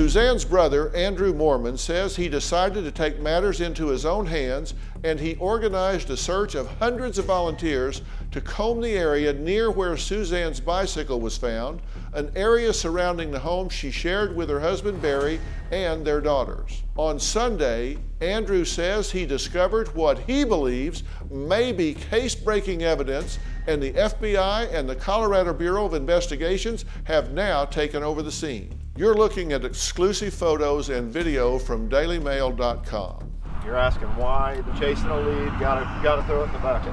Suzanne's brother, Andrew Moorman, says he decided to take matters into his own hands and he organized a search of hundreds of volunteers to comb the area near where Suzanne's bicycle was found, an area surrounding the home she shared with her husband Barry and their daughters. On Sunday, Andrew says he discovered what he believes may be case breaking evidence, and the FBI and the Colorado Bureau of Investigations have now taken over the scene. You're looking at exclusive photos and video from DailyMail.com. You're asking why the chasing a lead, gotta, gotta throw it in the bucket.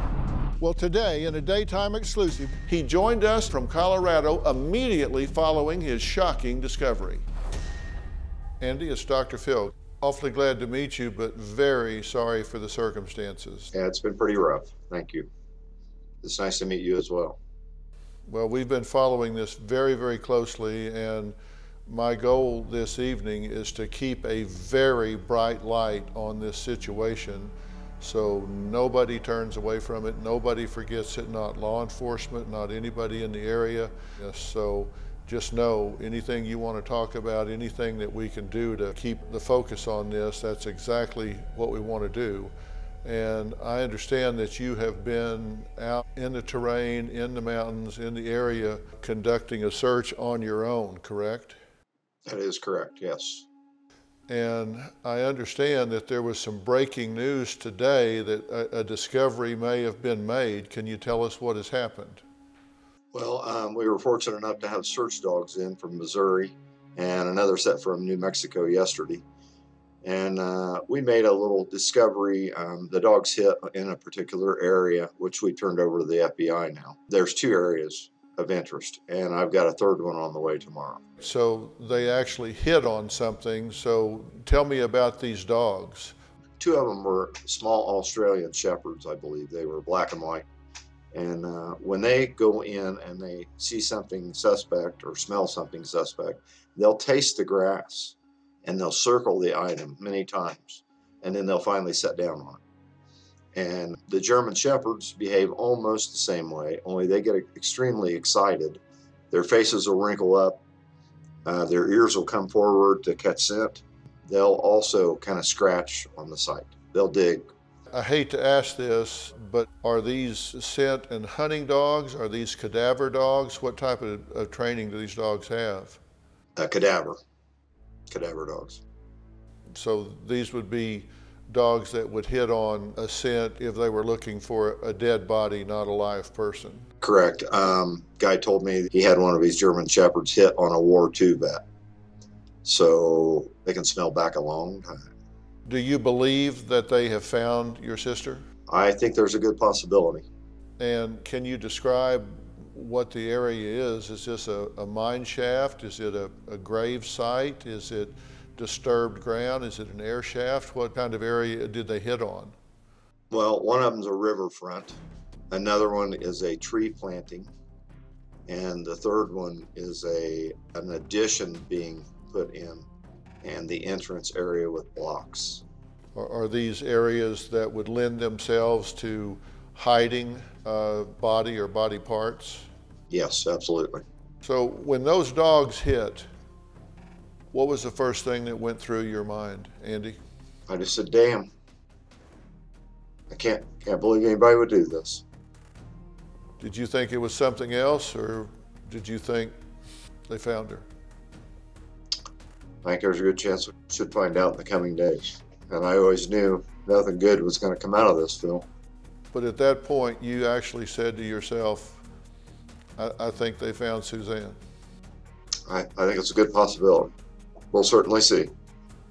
Well, today, in a daytime exclusive, he joined us from Colorado immediately following his shocking discovery. Andy, it's Dr. Phil. Awfully glad to meet you, but very sorry for the circumstances. Yeah, it's been pretty rough. Thank you. It's nice to meet you as well. Well, we've been following this very, very closely, and my goal this evening is to keep a very bright light on this situation so nobody turns away from it, nobody forgets it, not law enforcement, not anybody in the area. So just know anything you want to talk about, anything that we can do to keep the focus on this, that's exactly what we want to do. And I understand that you have been out in the terrain, in the mountains, in the area, conducting a search on your own, correct? That is correct, yes. And I understand that there was some breaking news today that a, a discovery may have been made. Can you tell us what has happened? Well, um, we were fortunate enough to have search dogs in from Missouri and another set from New Mexico yesterday. And uh, we made a little discovery. Um, the dogs hit in a particular area, which we turned over to the FBI now. There's two areas of interest, and I've got a third one on the way tomorrow. So they actually hit on something. So tell me about these dogs. Two of them were small Australian shepherds, I believe. They were black and white. And uh, when they go in and they see something suspect or smell something suspect, they'll taste the grass and they'll circle the item many times and then they'll finally set down on it. And the German Shepherds behave almost the same way, only they get extremely excited. Their faces will wrinkle up, uh, their ears will come forward to catch scent. They'll also kind of scratch on the site. They'll dig. I hate to ask this, but are these scent and hunting dogs? Are these cadaver dogs? What type of, of training do these dogs have? A cadaver. Cadaver dogs. So these would be dogs that would hit on a scent if they were looking for a dead body, not a live person. Correct. Um, guy told me he had one of his German shepherds hit on a war II vet, so they can smell back a long time. Do you believe that they have found your sister? I think there's a good possibility. And can you describe what the area is? Is this a, a mine shaft? Is it a, a grave site? Is it disturbed ground? Is it an air shaft? What kind of area did they hit on? Well, one of them's a riverfront. Another one is a tree planting. And the third one is a an addition being put in and the entrance area with blocks. Are, are these areas that would lend themselves to hiding uh, body or body parts? Yes, absolutely. So when those dogs hit, what was the first thing that went through your mind, Andy? I just said, "Damn! I can't can't believe anybody would do this." Did you think it was something else, or did you think they found her? I think there's a good chance we should find out in the coming days. And I always knew nothing good was going to come out of this, Phil. But at that point, you actually said to yourself, I, I think they found Suzanne. I, I think it's a good possibility. We'll certainly see.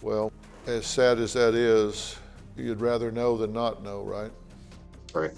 Well, as sad as that is, you'd rather know than not know, right? Right.